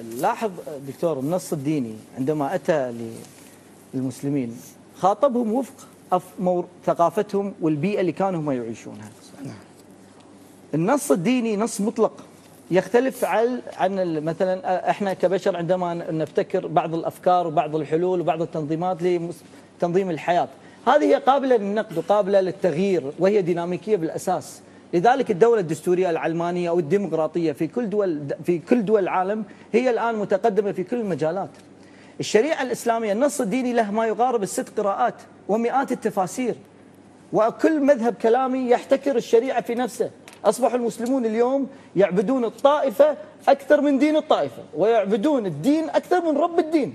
لاحظ دكتور النص الديني عندما أتى للمسلمين خاطبهم وفق ثقافتهم والبيئة اللي كانوا هم يعيشونها. النص الديني نص مطلق يختلف عن عن مثلا إحنا كبشر عندما نبتكر بعض الأفكار وبعض الحلول وبعض التنظيمات لتنظيم الحياة، هذه هي قابلة للنقد وقابلة للتغيير وهي ديناميكية بالأساس، لذلك الدولة الدستورية العلمانية أو الديمقراطية في كل دول في كل دول العالم هي الآن متقدمة في كل المجالات. الشريعة الإسلامية النص الديني له ما يقارب الست قراءات ومئات التفاسير. وكل مذهب كلامي يحتكر الشريعة في نفسه أصبح المسلمون اليوم يعبدون الطائفة أكثر من دين الطائفة ويعبدون الدين أكثر من رب الدين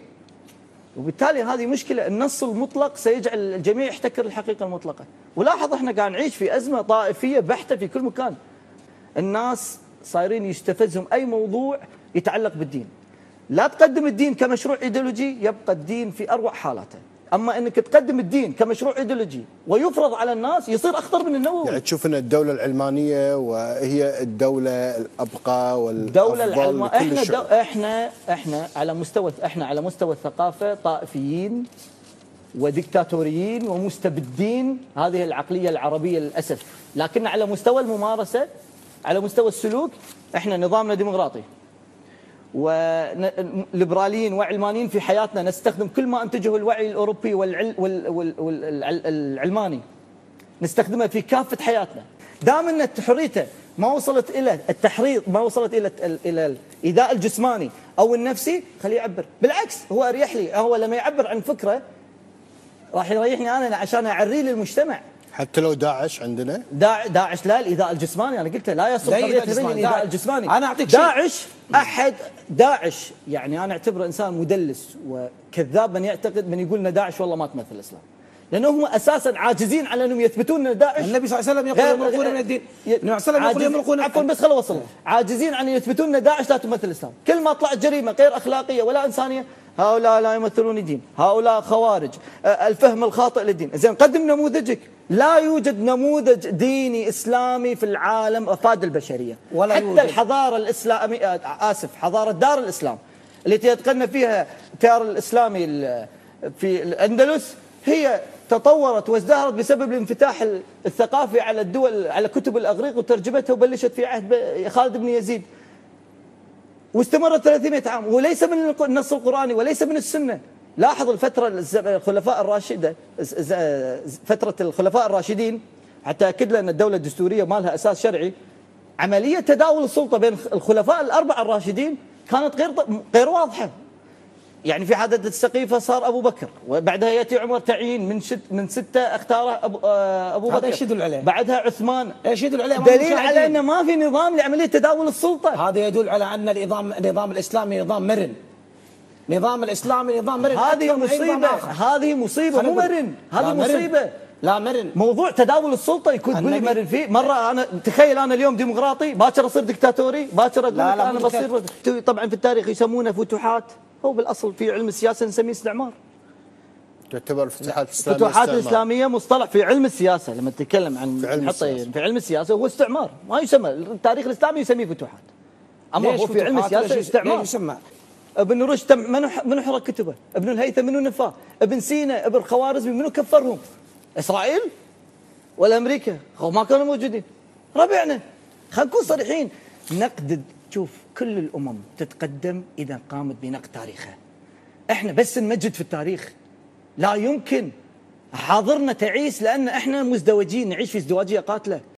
وبالتالي هذه مشكلة النص المطلق سيجعل الجميع يحتكر الحقيقة المطلقة. ولاحظ إحنا قاعد نعيش في أزمة طائفية بحتة في كل مكان. الناس صايرين يستفزهم أي موضوع يتعلق بالدين. لا تقدم الدين كمشروع إيديولوجي يبقى الدين في أروع حالاته. أما إنك تقدم الدين كمشروع إيديولوجي ويفرض على الناس يصير أخطر من النووي. يعني تشوف إن الدولة العلمانية وهي الدولة الأبقى العلمانية لكل إحنا دو... إحنا إحنا على مستوى إحنا على مستوى الثقافة طائفيين وديكتاتوريين ومستبدين. هذه العقلية العربية للأسف. لكن على مستوى الممارسة على مستوى السلوك إحنا نظامنا ديمقراطي. وليبراليين وعلمانيين في حياتنا نستخدم كل ما أنتجه الوعي الأوروبي والعل وال وال والعلماني نستخدمها في كافة حياتنا. دام إن حريته ما وصلت إلى التحريض ما وصلت إلى إلى الإيذاء الجسماني أو النفسي خليه يعبر. بالعكس هو أريح لي. هو لما يعبر عن فكرة راح يريحني أنا عشان أعريه للمجتمع. حتى لو داعش عندنا. داع داعش لا الإيذاء الجسماني. أنا قلت لا يصل لا قضية. الإيذاء داعش. الجسماني. أنا أعطيك شيء. أحد داعش يعني أنا أعتبره إنسان مدلس وكذاب من يعتقد من يقول ان داعش والله ما تمثل الإسلام. لانهم أساسا عاجزين على أنهم يثبتون ان داعش. النبي صلى الله عليه وسلم يقول يمرقون من الدين. النبي صلى الله عليه وسلم يقول يمرقون عفوا بس خل اوصل عاجزين عن أن يثبتون ان داعش لا تمثل الإسلام. كل ما طلعت جريمة غير أخلاقية ولا إنسانية هؤلاء لا يمثلون الدين. هؤلاء خوارج. الفهم الخاطئ للدين. زين قدم نموذجك. لا يوجد نموذج ديني إسلامي في العالم أفاد البشرية. ولا حتى يوجد. الحضارة الإسلامية آه، آسف حضارة دار الإسلام التي يتقن فيها التيار الإسلامي ال- في الأندلس هي تطورت وازدهرت بسبب الانفتاح ال- الثقافي على الدول على كتب الأغريق وترجمتها وبلشت في عهد خالد بن يزيد. واستمرت 300 عام وليس من النص القرآني وليس من السنة. لاحظ الفترة الز- الخلفاء ز- فترة الخلفاء الراشدين حتى أكد لنا الدولة الدستورية ما لها أساس شرعي عملية تداول السلطة بين الخلفاء الاربعه الراشدين كانت غير غير واضحة. يعني في عدد السقيفة صار أبو بكر وبعدها يأتي عمر تعيين من ست من ستة اختاره ابو آه، هذا بكر. إيش يدل عليه؟ بعدها عثمان. إيش يدل عليه دليل؟ على إنه ما في نظام لعملية تداول السلطة. هذا يدل على أن النظام النظام الإسلامي نظام مرن. نظام الاسلامي نظام مرن هذه مصيبة. هذه مصيبة مو مرن هذه. مصيبة. لا مرن. موضوع تداول السلطة يكون تقول لي مرن فيه. مرة أنا تخيل أنا اليوم ديمقراطي باكر أصير دكتاتوري باكر أقول لا، لك لا، أنا بصير طبعا في التاريخ يسمونه فتوحات. هو بالأصل في علم السياسة نسميه استعمار. تعتبر الفتوحات الاسلاميه الفتوحات. الاسلاميه مصطلح في علم السياسة. لما نتكلم عن في علم نحطه السياسة. في علم السياسة هو استعمار. ما يسمى التاريخ الإسلامي يسميه فتوحات. أما هو في علم؟ السياسة استعمار ليش يسمى؟ ابن رشد منو منو حرق كتبه؟ ابن الهيثم منو نفاه؟ ابن سينا ابن خوارزمي منو كفرهم؟ إسرائيل؟ ولا أمريكا؟ ما كانوا موجودين ربعنا خلينا نكون صريحين نقد شوف كل الأمم تتقدم إذا قامت بنقد تاريخها إحنا بس نمجد في التاريخ لا يمكن حاضرنا تعيس لأن إحنا مزدوجين نعيش في ازدواجية قاتلة